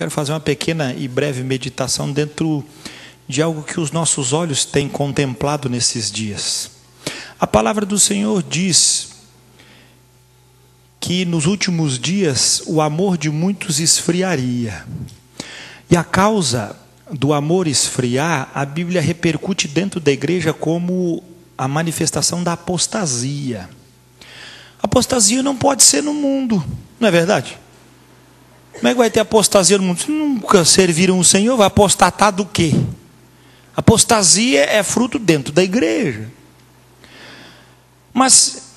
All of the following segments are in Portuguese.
Quero fazer uma pequena e breve meditação dentro de algo que os nossos olhos têm contemplado nesses dias. A palavra do Senhor diz que nos últimos dias o amor de muitos esfriaria. E a causa do amor esfriar, a Bíblia repercute dentro da igreja como a manifestação da apostasia. Apostasia não pode ser no mundo, não é verdade? Como é que vai ter apostasia no mundo? Se nunca serviram o Senhor, vai apostatar do quê? Apostasia é fruto dentro da igreja. Mas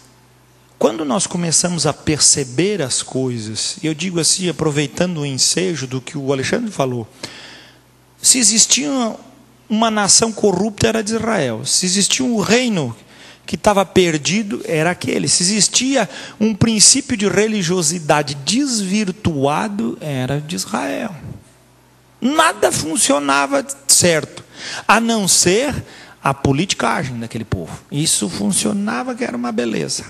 quando nós começamos a perceber as coisas, eu digo assim, aproveitando o ensejo do que o Alexandre falou, se existia uma nação corrupta era de Israel, se existia um reino que estava perdido era aquele. Se existia um princípio de religiosidade desvirtuado, era de Israel. Nada funcionava certo, a não ser a politicagem daquele povo. Isso funcionava que era uma beleza.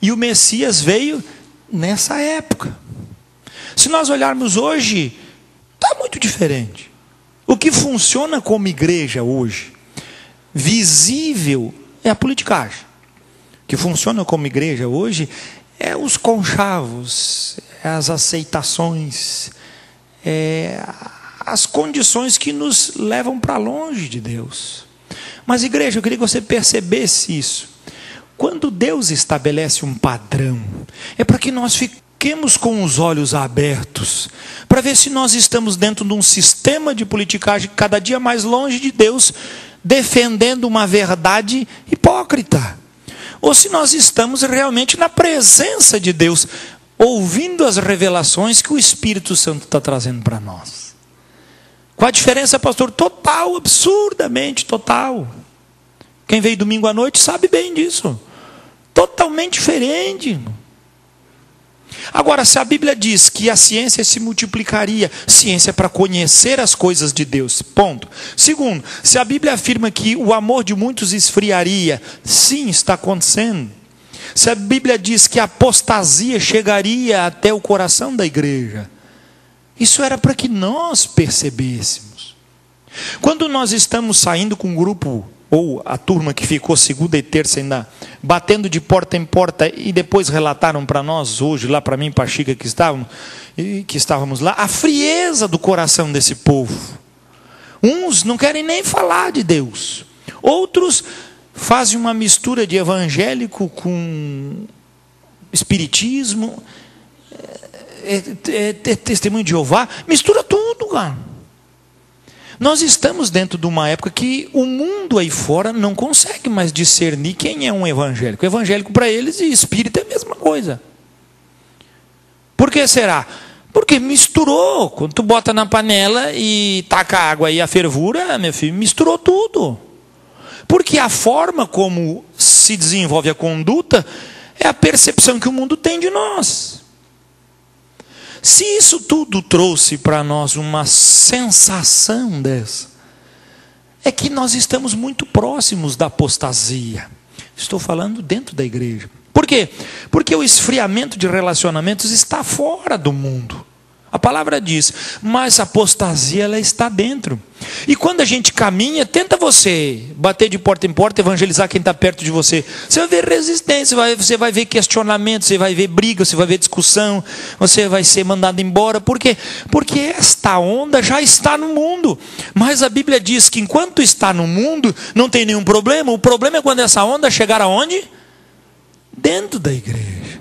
E o Messias veio nessa época. Se nós olharmos hoje, está muito diferente. O que funciona como igreja hoje, visível é a politicagem. Que funciona como igreja hoje é os conchavos, é as aceitações, é as condições que nos levam para longe de Deus. Mas, igreja, eu queria que você percebesse isso. Quando Deus estabelece um padrão, é para que nós fiquemos com os olhos abertos, para ver se nós estamos dentro de um sistema de politicagem cada dia mais longe de Deus, defendendo uma verdade hipócrita. Ou se nós estamos realmente na presença de Deus, ouvindo as revelações que o Espírito Santo está trazendo para nós. Qual a diferença, pastor? Total, absurdamente total. Quem veio domingo à noite sabe bem disso. Totalmente diferente. Agora, se a Bíblia diz que a ciência se multiplicaria, ciência para conhecer as coisas de Deus, ponto. Segundo, se a Bíblia afirma que o amor de muitos esfriaria, sim, está acontecendo. Se a Bíblia diz que a apostasia chegaria até o coração da igreja, isso era para que nós percebêssemos. Quando nós estamos saindo com um grupo ou a turma que ficou segunda e terça ainda batendo de porta em porta e depois relataram para nós hoje lá para mim para Chica que estavam que estávamos lá a frieza do coração desse povo. Uns não querem nem falar de Deus. Outros fazem uma mistura de evangélico com espiritismo é, é, é, testemunho de Jeová mistura tudo cara nós estamos dentro de uma época que o mundo aí fora não consegue mais discernir quem é um evangélico. Evangélico para eles e espírita é a mesma coisa. Por que será? Porque misturou. Quando tu bota na panela e taca água e a fervura, meu filho, misturou tudo. Porque a forma como se desenvolve a conduta é a percepção que o mundo tem de nós. Se isso tudo trouxe para nós uma sensação dessa, é que nós estamos muito próximos da apostasia. Estou falando dentro da igreja. Por quê? Porque o esfriamento de relacionamentos está fora do mundo. A palavra diz, mas a apostasia ela está dentro. E quando a gente caminha, tenta você bater de porta em porta, evangelizar quem está perto de você. Você vai ver resistência, você vai ver questionamento, você vai ver briga, você vai ver discussão, você vai ser mandado embora. Por quê? Porque esta onda já está no mundo. Mas a Bíblia diz que enquanto está no mundo, não tem nenhum problema. O problema é quando essa onda chegar aonde? Dentro da igreja.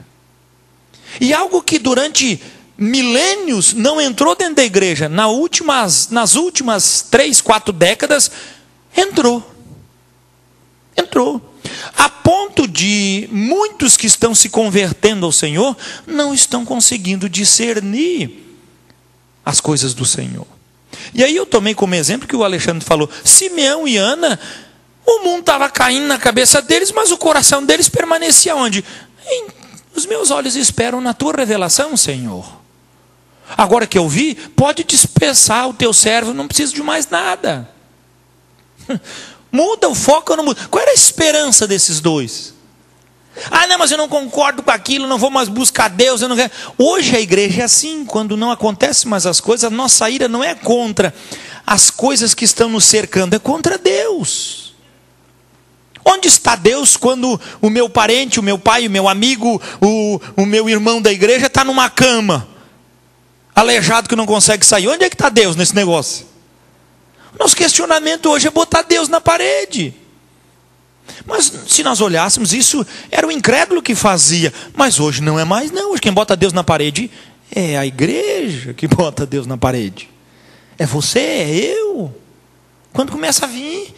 E algo que durante milênios não entrou dentro da igreja. Nas últimas, nas últimas três, quatro décadas, entrou. Entrou. A ponto de muitos que estão se convertendo ao Senhor não estão conseguindo discernir as coisas do Senhor. E aí eu tomei como exemplo que o Alexandre falou: Simeão e Ana, o mundo estava caindo na cabeça deles, mas o coração deles permanecia onde? Em, os meus olhos esperam na tua revelação, Senhor. Agora que eu vi, pode dispensar o teu servo, não precisa de mais nada. Muda o foco não muda? Qual era a esperança desses dois? Ah, não, mas eu não concordo com aquilo, não vou mais buscar Deus. Eu não quero. Hoje a igreja é assim, quando não acontecem mais as coisas, a nossa ira não é contra as coisas que estão nos cercando, é contra Deus. Onde está Deus quando o meu parente, o meu pai, o meu amigo, o, o meu irmão da igreja está numa cama, aleijado que não consegue sair? Onde é que está Deus nesse negócio? Nosso questionamento hoje é botar Deus na parede. Mas se nós olhássemos, isso era o incrédulo que fazia. Mas hoje não é mais, não. Hoje quem bota Deus na parede é a igreja que bota Deus na parede. É você, é eu. Quando começa a vir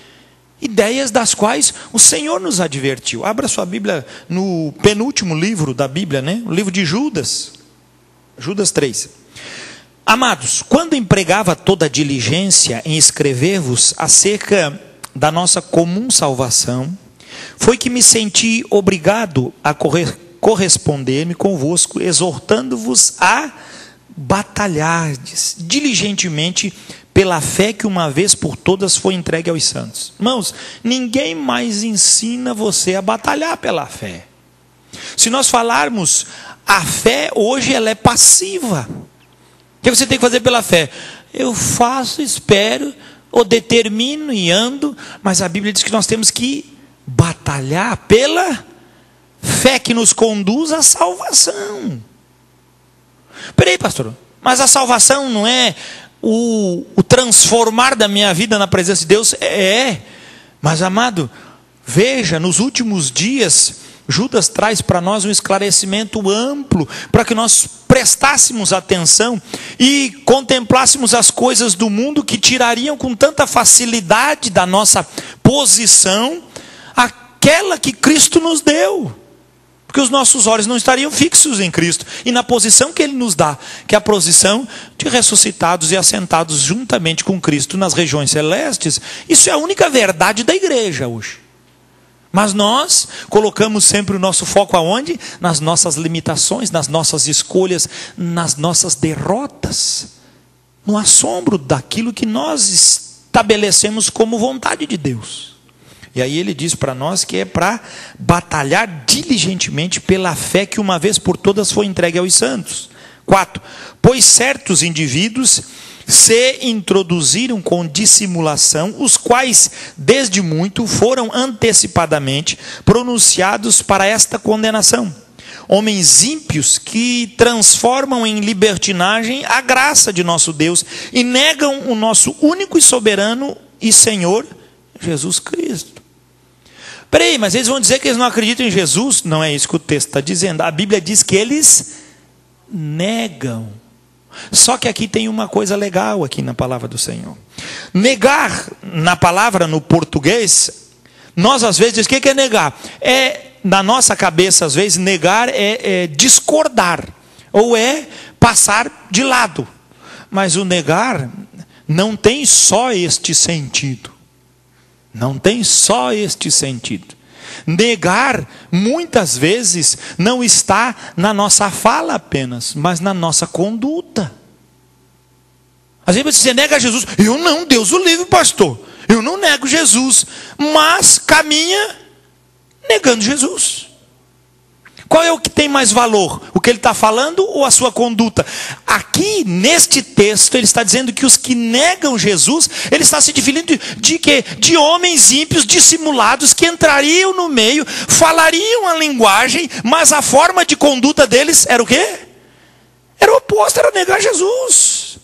ideias das quais o Senhor nos advertiu. Abra sua Bíblia no penúltimo livro da Bíblia, né? O livro de Judas. Judas 3. Amados, quando empregava toda a diligência em escrever-vos acerca da nossa comum salvação, foi que me senti obrigado a corresponder-me convosco, exortando-vos a batalhardes diligentemente pela fé que uma vez por todas foi entregue aos santos. Irmãos, ninguém mais ensina você a batalhar pela fé. Se nós falarmos, a fé hoje ela é passiva. Que você tem que fazer pela fé? Eu faço, espero, ou determino e ando, mas a Bíblia diz que nós temos que batalhar pela fé que nos conduz à salvação. Peraí, pastor, mas a salvação não é o, o transformar da minha vida na presença de Deus? É. mas amado, veja, nos últimos dias, Judas traz para nós um esclarecimento amplo, para que nós prestássemos atenção e contemplássemos as coisas do mundo que tirariam com tanta facilidade da nossa posição aquela que Cristo nos deu. Porque os nossos olhos não estariam fixos em Cristo e na posição que Ele nos dá, que é a posição de ressuscitados e assentados juntamente com Cristo nas regiões celestes. Isso é a única verdade da igreja hoje. Mas nós colocamos sempre o nosso foco aonde? Nas nossas limitações, nas nossas escolhas, nas nossas derrotas, no assombro daquilo que nós estabelecemos como vontade de Deus. E aí ele diz para nós que é para batalhar diligentemente pela fé que uma vez por todas foi entregue aos santos. 4. Pois certos indivíduos se introduziram com dissimulação, os quais desde muito foram antecipadamente pronunciados para esta condenação. Homens ímpios que transformam em libertinagem a graça de nosso Deus e negam o nosso único e soberano e Senhor Jesus Cristo. Peraí, mas eles vão dizer que eles não acreditam em Jesus? Não é isso que o texto está dizendo. A Bíblia diz que eles negam só que aqui tem uma coisa legal aqui na palavra do Senhor. Negar na palavra no português, nós às vezes o que é negar? É na nossa cabeça às vezes negar é, é discordar ou é passar de lado. Mas o negar não tem só este sentido. Não tem só este sentido. Negar, muitas vezes, não está na nossa fala apenas, mas na nossa conduta. Às vezes você nega Jesus. Eu não, Deus o livre, pastor. Eu não nego Jesus. Mas caminha negando Jesus. Qual é o que tem mais valor? O que ele está falando ou a sua conduta? Aqui, neste texto, ele está dizendo que os que negam Jesus, ele está se definindo de, quê? De homens ímpios, dissimulados, que entrariam no meio, falariam a linguagem, mas a forma de conduta deles era o quê? Era o oposto, era negar Jesus.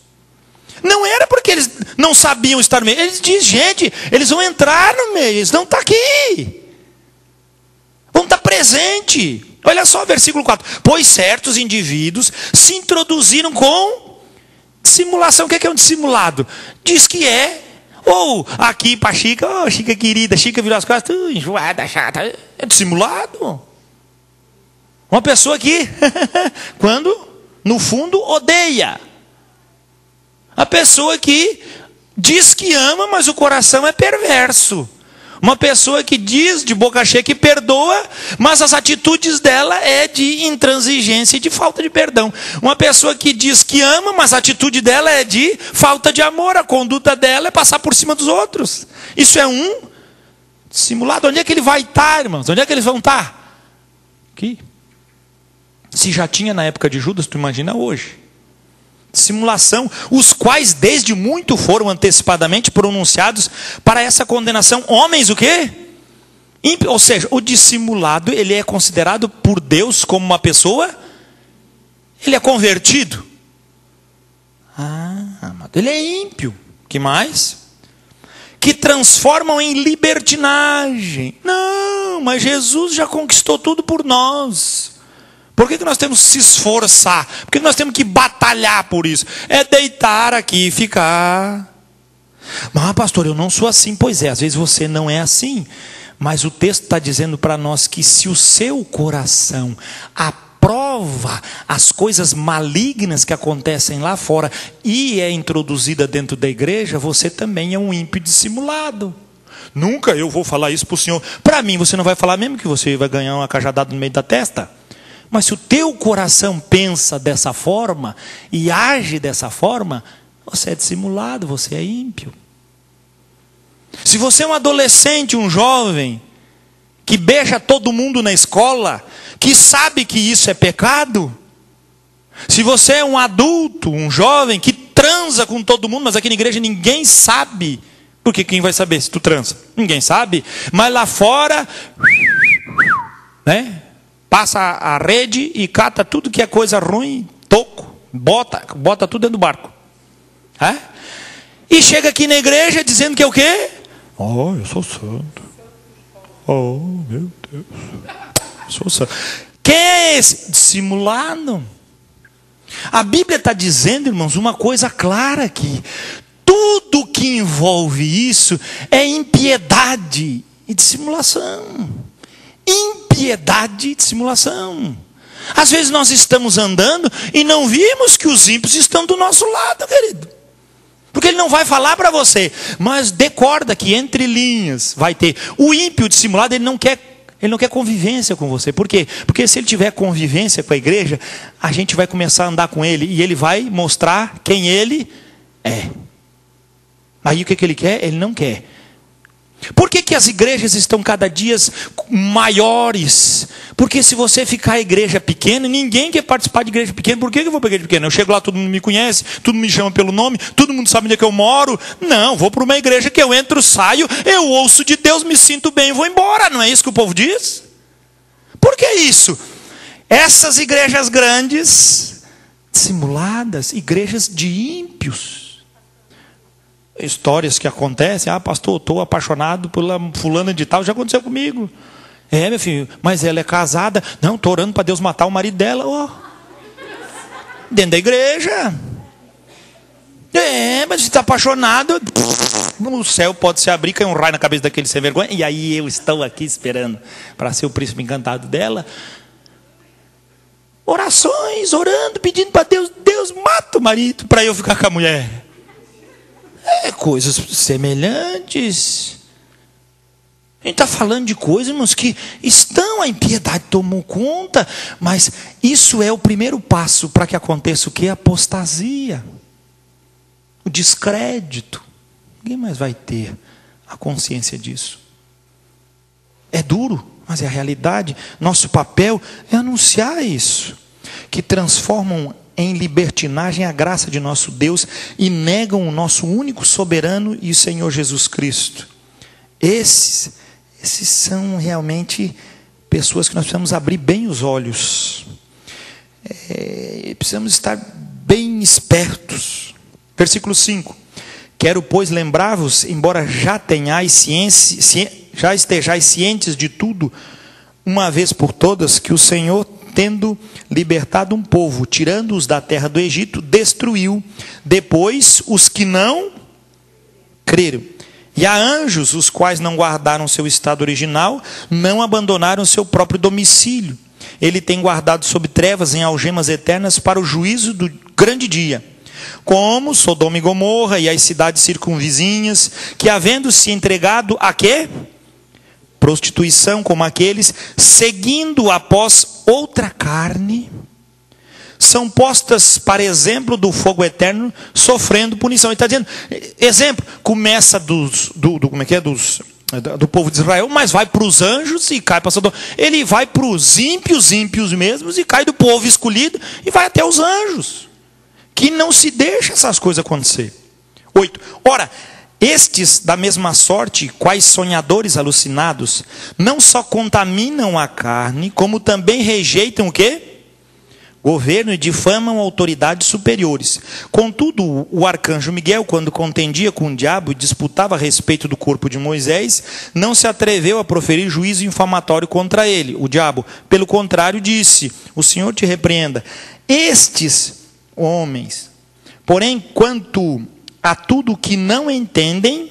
Não era porque eles não sabiam estar no meio. Eles dizem, gente, eles vão entrar no meio, eles não estão tá aqui. Vão estar tá presente. Olha só, versículo 4. Pois certos indivíduos se introduziram com simulação. O que é, um dissimulado? Diz que é. Ou aqui para Chica, oh, Chica querida, Chica virou as costas, uh, enjoada, chata. É dissimulado. Uma pessoa que, quando, no fundo, odeia. A pessoa que diz que ama, mas o coração é perverso. Uma pessoa que diz de boca cheia que perdoa, mas as atitudes dela é de intransigência e de falta de perdão. Uma pessoa que diz que ama, mas a atitude dela é de falta de amor, a conduta dela é passar por cima dos outros. Isso é um simulado. Onde é que ele vai estar, irmãos? Onde é que eles vão estar? Aqui. Se já tinha na época de Judas, tu imagina hoje. Simulação, os quais desde muito foram antecipadamente pronunciados para essa condenação. Homens o quê? Ou seja, o dissimulado, ele é considerado por Deus como uma pessoa, ele é convertido. Ah, ele é ímpio. Que mais? Que transformam em libertinagem. Não, mas Jesus já conquistou tudo por nós. Por que, que nós temos que se esforçar? Por que, que nós temos que batalhar por isso? É deitar aqui e ficar. Mas, pastor, eu não sou assim. Pois é, às vezes você não é assim. Mas o texto está dizendo para nós que se o seu coração aprova as coisas malignas que acontecem lá fora e é introduzida dentro da igreja, você também é um ímpio dissimulado. Nunca eu vou falar isso para o senhor. Para mim, você não vai falar mesmo que você vai ganhar uma cajadada no meio da testa? Mas se o teu coração pensa dessa forma e age dessa forma, você é dissimulado, você é ímpio. Se você é um adolescente, um jovem, que beija todo mundo na escola, que sabe que isso é pecado, se você é um adulto, um jovem que transa com todo mundo, mas aqui na igreja ninguém sabe, porque quem vai saber se tu transa? Ninguém sabe, mas lá fora, né? Passa a rede e cata tudo que é coisa ruim, toco, bota, bota tudo dentro do barco. É? E chega aqui na igreja dizendo que é o quê? Oh, eu sou santo. Oh, meu Deus. Eu sou santo. Quem é esse? Dissimulado. A Bíblia está dizendo, irmãos, uma coisa clara aqui. Tudo que envolve isso é impiedade e dissimulação impiedade e dissimulação. Às vezes nós estamos andando e não vimos que os ímpios estão do nosso lado, querido. Porque ele não vai falar para você, mas decorda que entre linhas vai ter. O ímpio dissimulado, ele não quer ele não quer convivência com você. Por quê? Porque se ele tiver convivência com a igreja, a gente vai começar a andar com ele e ele vai mostrar quem ele é. Aí o que, que ele quer? Ele não quer por que, que as igrejas estão cada dia maiores? Porque se você ficar igreja pequena, ninguém quer participar de igreja pequena. Por que, que eu vou para igreja pequena? Eu chego lá, todo mundo me conhece, todo mundo me chama pelo nome, todo mundo sabe onde é que eu moro. Não, vou para uma igreja que eu entro, saio, eu ouço de Deus, me sinto bem e vou embora. Não é isso que o povo diz? Por que isso? Essas igrejas grandes, simuladas, igrejas de ímpios histórias que acontecem. Ah, pastor, estou apaixonado pela fulana de tal. Já aconteceu comigo. É, meu filho, mas ela é casada. Não, estou orando para Deus matar o marido dela. Oh. Dentro da igreja. É, mas está apaixonado. O céu pode se abrir, cai um raio na cabeça daquele sem vergonha. E aí eu estou aqui esperando para ser o príncipe encantado dela. Orações, orando, pedindo para Deus, Deus mata o marido para eu ficar com a mulher. É, coisas semelhantes. A gente está falando de coisas, irmãos, que estão, a impiedade tomou conta, mas isso é o primeiro passo para que aconteça o que? A apostasia, o descrédito. Ninguém mais vai ter a consciência disso. É duro, mas é a realidade. Nosso papel é anunciar isso, que transformam em libertinagem a graça de nosso Deus e negam o nosso único soberano e o Senhor Jesus Cristo. Esses, esses são realmente pessoas que nós precisamos abrir bem os olhos. É, precisamos estar bem espertos. Versículo 5. Quero, pois, lembrar-vos, embora já tenhais ciência, já estejais cientes de tudo, uma vez por todas, que o Senhor tendo libertado um povo, tirando-os da terra do Egito, destruiu depois os que não creram. E há anjos, os quais não guardaram seu estado original, não abandonaram seu próprio domicílio. Ele tem guardado sob trevas em algemas eternas para o juízo do grande dia. Como Sodoma e Gomorra e as cidades circunvizinhas, que havendo se entregado a quê? Prostituição como aqueles, seguindo após outra carne, são postas para exemplo do fogo eterno, sofrendo punição. Ele está dizendo, exemplo, começa dos, do, do, como é que é, dos do povo de Israel, mas vai para os anjos e cai para. Ele vai para os ímpios, ímpios mesmos, e cai do povo escolhido e vai até os anjos. Que não se deixa essas coisas acontecer. Oito. Ora, estes, da mesma sorte, quais sonhadores alucinados, não só contaminam a carne, como também rejeitam o quê? governo e difamam autoridades superiores. Contudo, o arcanjo Miguel, quando contendia com o diabo e disputava a respeito do corpo de Moisés, não se atreveu a proferir juízo infamatório contra ele. O diabo, pelo contrário, disse: O Senhor te repreenda. Estes homens, porém, quanto a tudo que não entendem,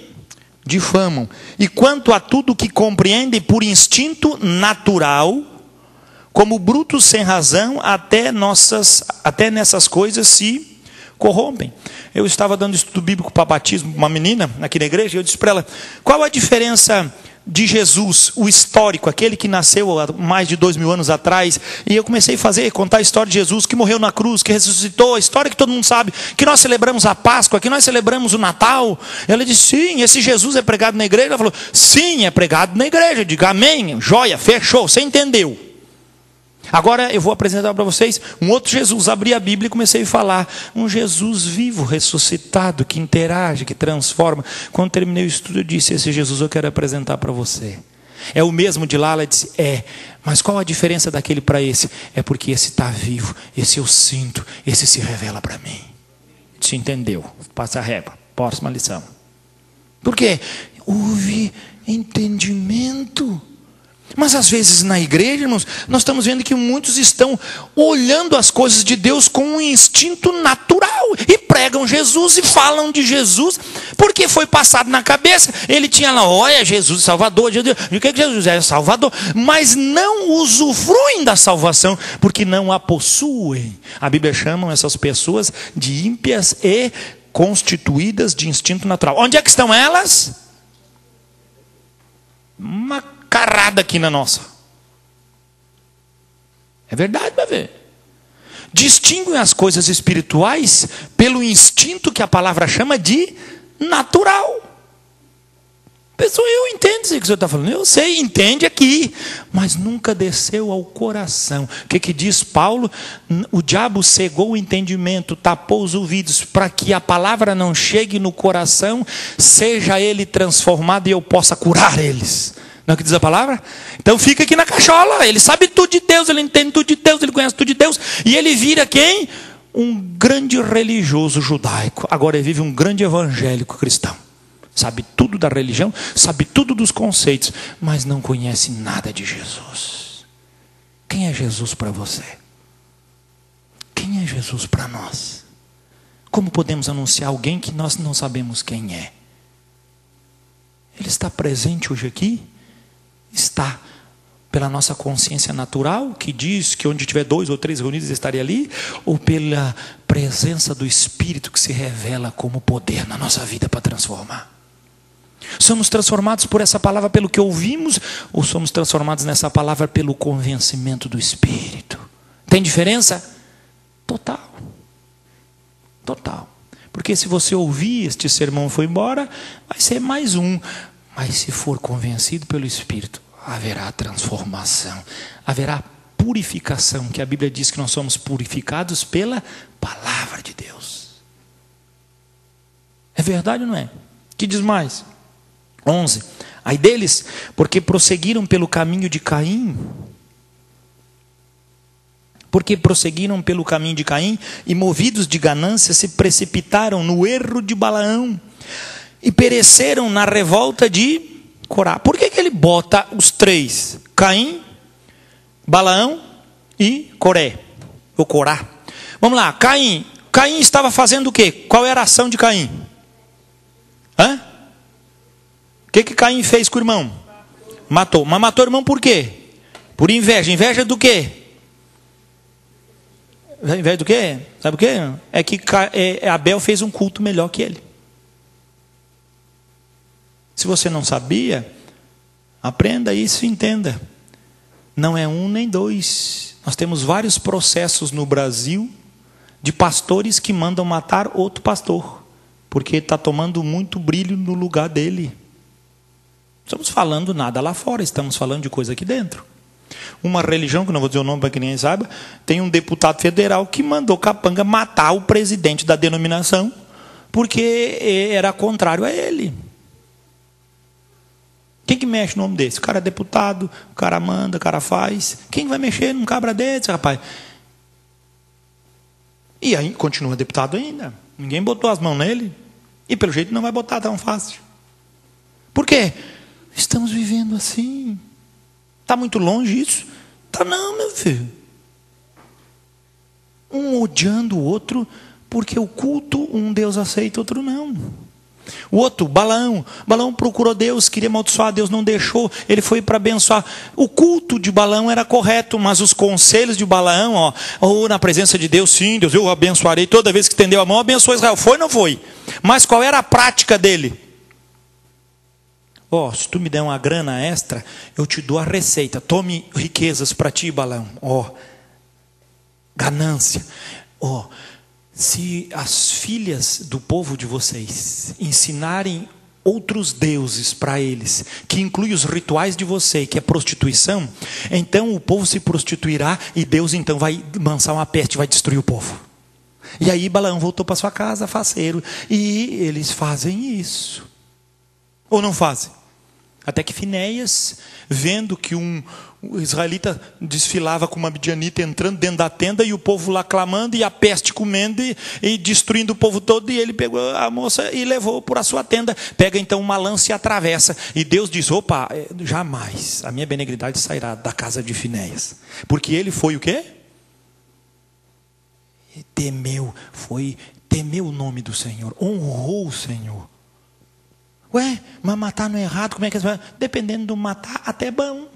difamam, e quanto a tudo que compreendem por instinto natural, como brutos sem razão, até, nossas, até nessas coisas se corrompem. Eu estava dando estudo bíblico para batismo uma menina aqui na igreja, e eu disse para ela: qual a diferença de Jesus, o histórico, aquele que nasceu há mais de dois mil anos atrás, e eu comecei a fazer, contar a história de Jesus, que morreu na cruz, que ressuscitou, a história que todo mundo sabe, que nós celebramos a Páscoa, que nós celebramos o Natal. Ela disse: sim, esse Jesus é pregado na igreja. Ela falou: sim, é pregado na igreja. Diga amém, joia, fechou, você entendeu. Agora eu vou apresentar para vocês um outro Jesus. Abri a Bíblia e comecei a falar. Um Jesus vivo, ressuscitado, que interage, que transforma. Quando terminei o estudo, eu disse: Esse Jesus eu quero apresentar para você. É o mesmo de lá? Ela disse: É. Mas qual a diferença daquele para esse? É porque esse está vivo, esse eu sinto, esse se revela para mim. Se entendeu? Passa a régua. Próxima lição. Por quê? Houve entendimento. Mas às vezes na igreja, irmãos, nós estamos vendo que muitos estão olhando as coisas de Deus com um instinto natural e pregam Jesus e falam de Jesus, porque foi passado na cabeça. Ele tinha lá, olha, Jesus Salvador, Jesus, o que Jesus é? Salvador, mas não usufruem da salvação, porque não a possuem. A Bíblia chama essas pessoas de ímpias e constituídas de instinto natural. Onde é que estão elas? Uma carrada aqui na nossa. É verdade, vai ver. Distinguem as coisas espirituais pelo instinto que a palavra chama de natural. Pessoa, eu entendo isso que o senhor está falando, eu sei, entende aqui, mas nunca desceu ao coração. O que, que diz Paulo? O diabo cegou o entendimento, tapou os ouvidos, para que a palavra não chegue no coração, seja ele transformado e eu possa curar eles. Não é o que diz a palavra? Então fica aqui na cachola. Ele sabe tudo de Deus, ele entende tudo de Deus, ele conhece tudo de Deus. E ele vira quem? Um grande religioso judaico. Agora ele vive um grande evangélico cristão. Sabe tudo da religião, sabe tudo dos conceitos, mas não conhece nada de Jesus. Quem é Jesus para você? Quem é Jesus para nós? Como podemos anunciar alguém que nós não sabemos quem é? Ele está presente hoje aqui? Está pela nossa consciência natural, que diz que onde tiver dois ou três reunidos estaria ali, ou pela presença do Espírito que se revela como poder na nossa vida para transformar? Somos transformados por essa palavra pelo que ouvimos, ou somos transformados nessa palavra pelo convencimento do Espírito? Tem diferença? Total. Total. Porque se você ouvir este sermão e for embora, vai ser mais um. Mas se for convencido pelo Espírito, haverá transformação, haverá purificação, que a Bíblia diz que nós somos purificados pela palavra de Deus. É verdade ou não é? Que diz mais? 11. Aí deles, porque prosseguiram pelo caminho de Caim, porque prosseguiram pelo caminho de Caim e movidos de ganância se precipitaram no erro de Balaão e pereceram na revolta de Corá. Por que, que ele bota os três? Caim, Balaão e Coré. Ou Corá. Vamos lá, Caim. Caim estava fazendo o quê? Qual era a ação de Caim? Hã? O que, que Caim fez com o irmão? Matou. Mas matou o irmão por quê? Por inveja. Inveja do quê? Inveja do quê? Sabe o quê? É que é, Abel fez um culto melhor que ele. Se você não sabia, aprenda isso e entenda. Não é um nem dois. Nós temos vários processos no Brasil de pastores que mandam matar outro pastor, porque está tomando muito brilho no lugar dele. Estamos falando nada lá fora, estamos falando de coisa aqui dentro. Uma religião, que não vou dizer o nome para que ninguém saiba, tem um deputado federal que mandou Capanga matar o presidente da denominação, porque era contrário a ele. Quem que mexe no nome desse? O cara é deputado, o cara manda, o cara faz. Quem vai mexer num cabra desse, rapaz? E aí continua deputado ainda. Ninguém botou as mãos nele. E pelo jeito não vai botar tão fácil. Por quê? Estamos vivendo assim. Está muito longe isso? Tá não, meu filho. Um odiando o outro, porque o culto, um Deus aceita, outro não. O outro, Balão. Balão procurou Deus, queria amaldiçoar, Deus não deixou, ele foi para abençoar. O culto de Balão era correto, mas os conselhos de Balão, ó, ou na presença de Deus, sim, Deus, eu abençoarei toda vez que estendeu a mão, abençoou Israel. Foi ou não foi? Mas qual era a prática dele? Ó, oh, se tu me der uma grana extra, eu te dou a receita. Tome riquezas para ti, Balão. Ó, oh, ganância. Ó, oh, se as filhas do povo de vocês ensinarem outros deuses para eles, que inclui os rituais de você, que é prostituição, então o povo se prostituirá e Deus então vai lançar uma peste, vai destruir o povo. E aí Balaão voltou para sua casa, faceiro, e eles fazem isso. Ou não fazem? Até que Finéias, vendo que um, israelita desfilava com uma midianita entrando dentro da tenda e o povo lá clamando e a peste comendo e, e, destruindo o povo todo, e ele pegou a moça e levou para a sua tenda. Pega então uma lança e atravessa. E Deus diz: opa, é, jamais a minha benignidade sairá da casa de Finéias. Porque ele foi o quê? Temeu, foi, temeu o nome do Senhor, honrou o Senhor. Ué, mas matar não é errado, como é que é? Dependendo do matar, até é bom.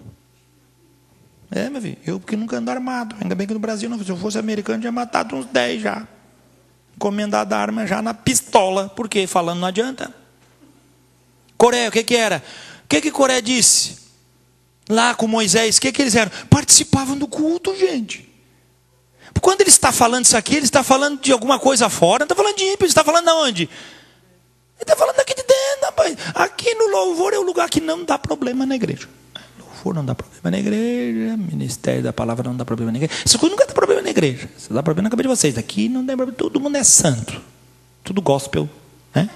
É, meu filho, eu porque nunca ando armado. Ainda bem que no Brasil não. Se eu fosse americano, tinha matado uns 10 já. Encomendado a arma já na pistola. Por quê? Falando não adianta. Coreia, o que, que era? O que, que Coreia disse? Lá com Moisés, o que, que eles eram? Participavam do culto, gente. Quando ele está falando isso aqui, ele está falando de alguma coisa fora, não está falando de ímpio, ele está falando de onde? Ele está falando aqui de dentro, rapaz. Aqui no louvor é o lugar que não dá problema na igreja for, não dá problema na igreja. Ministério da palavra não dá problema na igreja. Isso nunca dá problema na igreja. Isso dá problema na cabeça de vocês. Aqui não tem problema. Todo mundo é santo. Tudo gospel. Né?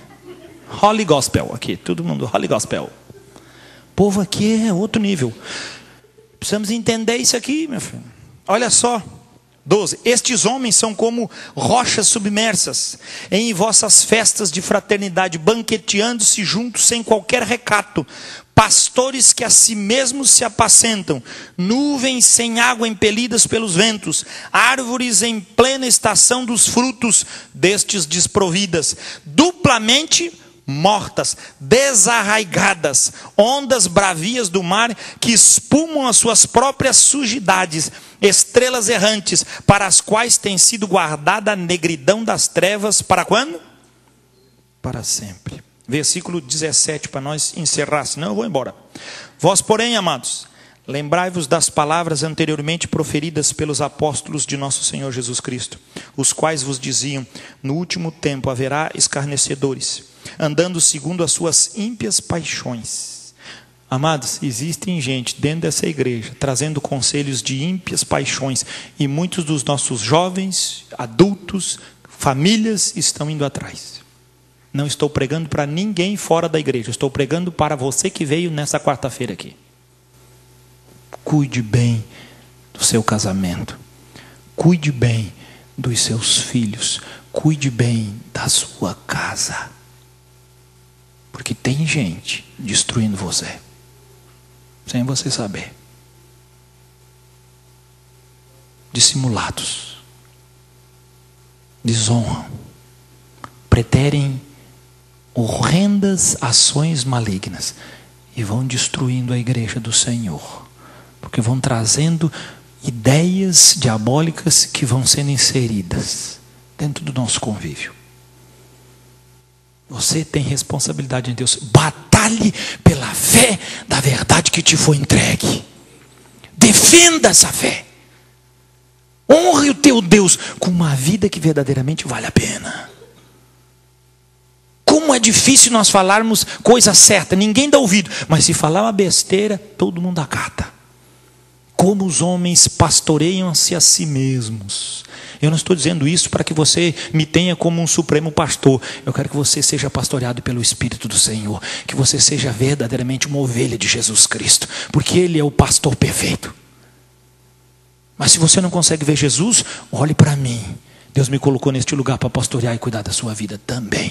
Holy gospel aqui. Todo mundo holy gospel. O povo aqui é outro nível. Precisamos entender isso aqui, meu filho. Olha só. 12. Estes homens são como rochas submersas em vossas festas de fraternidade, banqueteando-se juntos sem qualquer recato, pastores que a si mesmos se apacentam, nuvens sem água impelidas pelos ventos, árvores em plena estação dos frutos destes desprovidas, duplamente mortas, desarraigadas, ondas bravias do mar que espumam as suas próprias sujidades, estrelas errantes, para as quais tem sido guardada a negridão das trevas, para quando? Para sempre versículo 17, para nós encerrar, senão eu vou embora. Vós, porém, amados, lembrai-vos das palavras anteriormente proferidas pelos apóstolos de nosso Senhor Jesus Cristo, os quais vos diziam: No último tempo haverá escarnecedores, andando segundo as suas ímpias paixões. Amados, existem gente dentro dessa igreja trazendo conselhos de ímpias paixões, e muitos dos nossos jovens, adultos, famílias estão indo atrás. Não estou pregando para ninguém fora da igreja, estou pregando para você que veio nessa quarta-feira aqui. Cuide bem do seu casamento, cuide bem dos seus filhos, cuide bem da sua casa. Porque tem gente destruindo você, sem você saber. Dissimulados, desonram, preterem horrendas ações malignas. E vão destruindo a igreja do Senhor, porque vão trazendo ideias diabólicas que vão sendo inseridas dentro do nosso convívio. Você tem responsabilidade em Deus. Batalhe pela fé da verdade que te foi entregue. Defenda essa fé. Honre o teu Deus com uma vida que verdadeiramente vale a pena Como é difícil nós falarmos coisa certa, ninguém dá ouvido, mas se falar uma besteira, todo mundo acata. Como os homens pastoreiam-se a si mesmos. Eu não estou dizendo isso para que você me tenha como um supremo pastor. Eu quero que você seja pastoreado pelo Espírito do Senhor. Que você seja verdadeiramente uma ovelha de Jesus Cristo. Porque Ele é o pastor perfeito. Mas se você não consegue ver Jesus, olhe para mim. Deus me colocou neste lugar para pastorear e cuidar da sua vida também.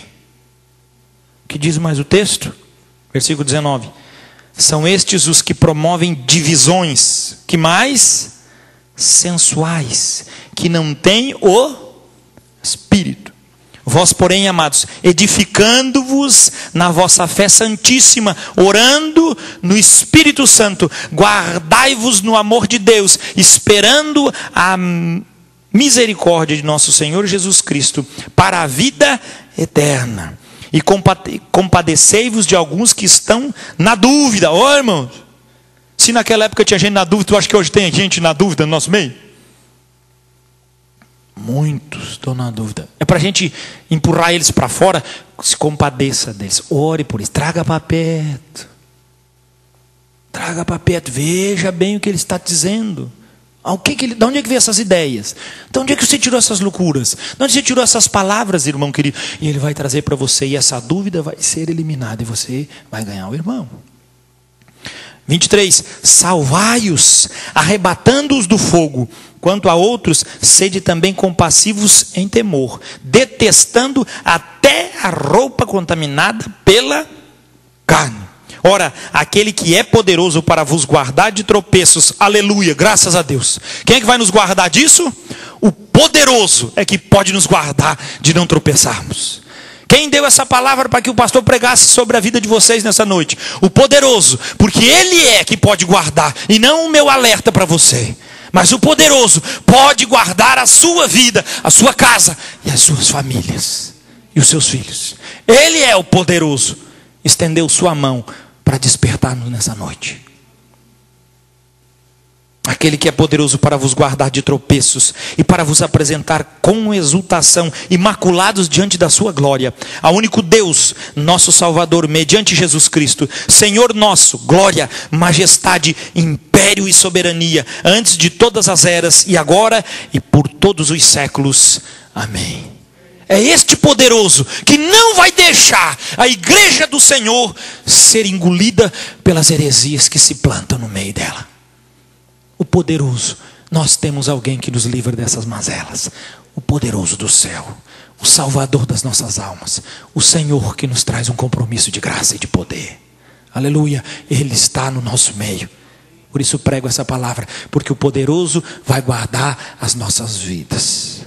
O que diz mais o texto? Versículo 19. São estes os que promovem divisões. Que mais? sensuais, que não têm o espírito. Vós, porém, amados, edificando-vos na vossa fé santíssima, orando no Espírito Santo, guardai-vos no amor de Deus, esperando a misericórdia de nosso Senhor Jesus Cristo para a vida eterna. E compadecei-vos de alguns que estão na dúvida. Ô, oh, irmãos, se naquela época tinha gente na dúvida, tu acha que hoje tem gente na dúvida no nosso meio? Muitos estão na dúvida. É para a gente empurrar eles para fora. Se compadeça deles. Ore por eles. Traga para perto. Traga para perto. Veja bem o que ele está dizendo. O que que ele, de onde é que veio essas ideias? De onde é que você tirou essas loucuras? De onde você tirou essas palavras, irmão querido? E ele vai trazer para você, e essa dúvida vai ser eliminada, e você vai ganhar o irmão. 23: Salvai-os, arrebatando-os do fogo. Quanto a outros, sede também compassivos em temor, detestando até a roupa contaminada pela carne. Ora, aquele que é poderoso para vos guardar de tropeços, aleluia, graças a Deus. Quem é que vai nos guardar disso? O poderoso é que pode nos guardar de não tropeçarmos. Quem deu essa palavra para que o pastor pregasse sobre a vida de vocês nessa noite? O poderoso, porque ele é que pode guardar, e não o meu alerta para você. Mas o poderoso pode guardar a sua vida, a sua casa e as suas famílias e os seus filhos. Ele é o poderoso. Estendeu sua mão para despertar-nos nessa noite aquele que é poderoso para vos guardar de tropeços e para vos apresentar com exultação, imaculados diante da sua glória, a único Deus, nosso Salvador, mediante Jesus Cristo, Senhor nosso, glória, majestade, império e soberania, antes de todas as eras e agora e por todos os séculos. Amém. É este poderoso que não vai deixar a igreja do Senhor ser engolida pelas heresias que se plantam no meio dela o poderoso. Nós temos alguém que nos livra dessas mazelas. O poderoso do céu, o salvador das nossas almas, o Senhor que nos traz um compromisso de graça e de poder. Aleluia, Ele está no nosso meio. Por isso prego essa palavra, porque o poderoso vai guardar as nossas vidas.